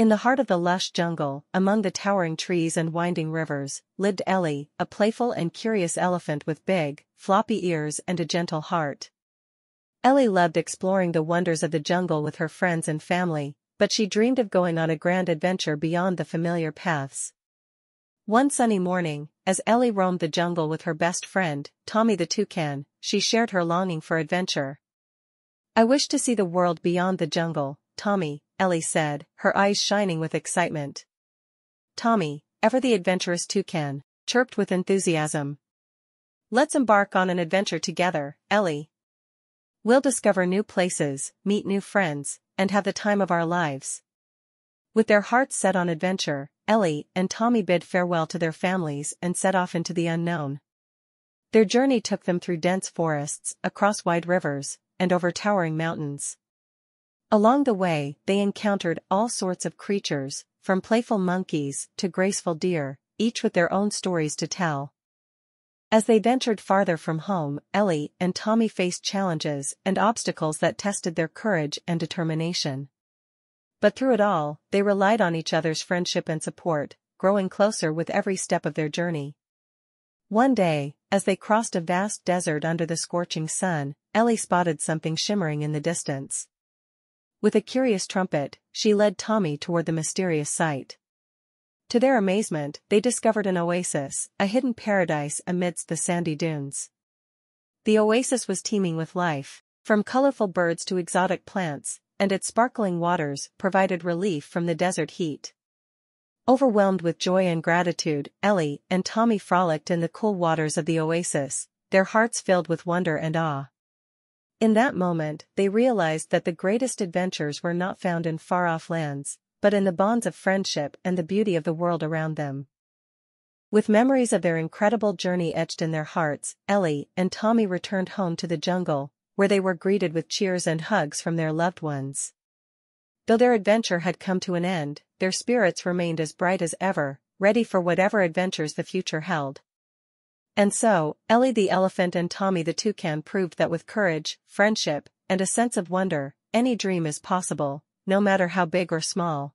In the heart of the lush jungle, among the towering trees and winding rivers, lived Ellie, a playful and curious elephant with big, floppy ears and a gentle heart. Ellie loved exploring the wonders of the jungle with her friends and family, but she dreamed of going on a grand adventure beyond the familiar paths. One sunny morning, as Ellie roamed the jungle with her best friend, Tommy the toucan, she shared her longing for adventure. I wish to see the world beyond the jungle, Tommy, Ellie said, her eyes shining with excitement. Tommy, ever the adventurous toucan, chirped with enthusiasm. Let's embark on an adventure together, Ellie. We'll discover new places, meet new friends, and have the time of our lives. With their hearts set on adventure, Ellie and Tommy bid farewell to their families and set off into the unknown. Their journey took them through dense forests, across wide rivers, and over towering mountains. Along the way, they encountered all sorts of creatures, from playful monkeys to graceful deer, each with their own stories to tell. As they ventured farther from home, Ellie and Tommy faced challenges and obstacles that tested their courage and determination. But through it all, they relied on each other's friendship and support, growing closer with every step of their journey. One day, as they crossed a vast desert under the scorching sun, Ellie spotted something shimmering in the distance. With a curious trumpet, she led Tommy toward the mysterious sight. To their amazement, they discovered an oasis, a hidden paradise amidst the sandy dunes. The oasis was teeming with life, from colorful birds to exotic plants, and its sparkling waters provided relief from the desert heat. Overwhelmed with joy and gratitude, Ellie and Tommy frolicked in the cool waters of the oasis, their hearts filled with wonder and awe. In that moment, they realized that the greatest adventures were not found in far-off lands, but in the bonds of friendship and the beauty of the world around them. With memories of their incredible journey etched in their hearts, Ellie and Tommy returned home to the jungle, where they were greeted with cheers and hugs from their loved ones. Though their adventure had come to an end, their spirits remained as bright as ever, ready for whatever adventures the future held. And so, Ellie the elephant and Tommy the toucan proved that with courage, friendship, and a sense of wonder, any dream is possible, no matter how big or small.